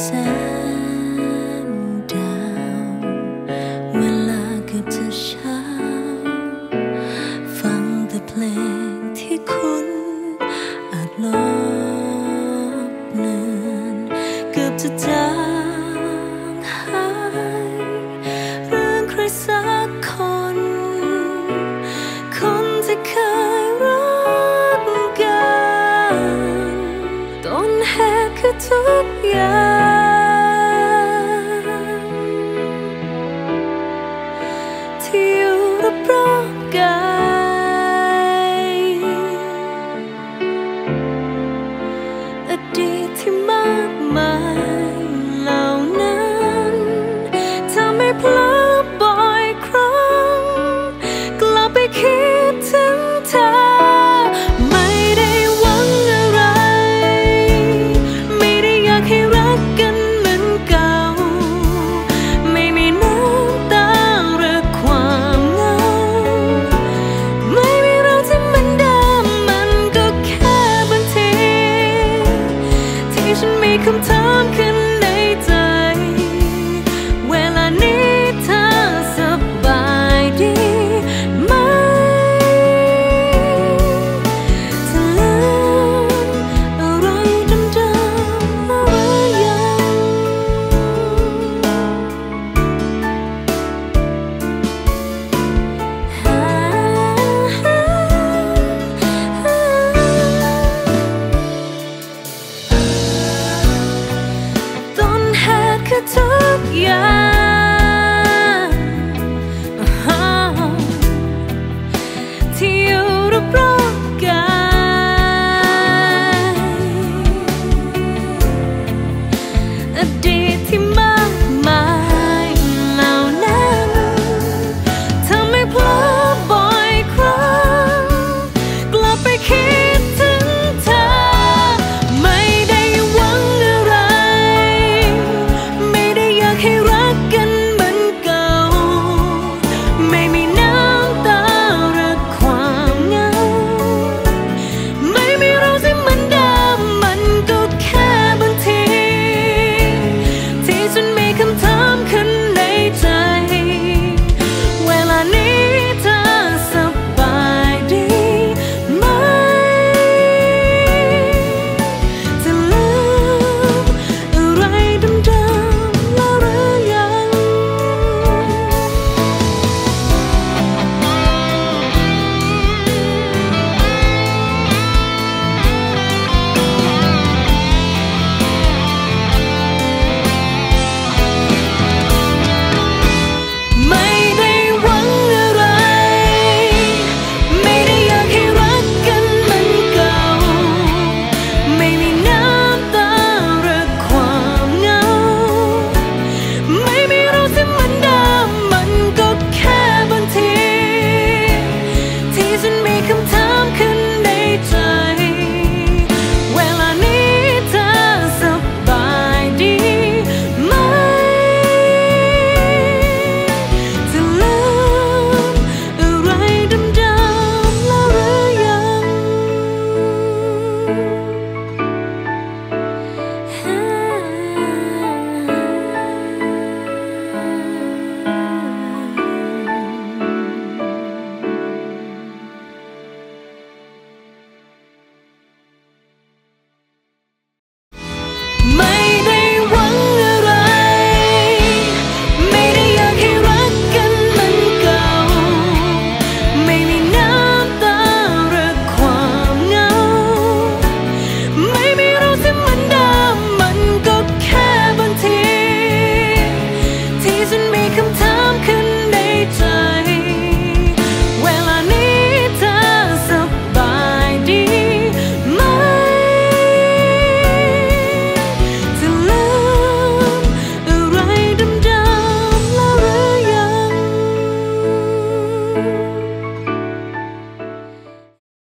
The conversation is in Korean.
sun 해 그토야 surprise